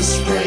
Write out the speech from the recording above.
just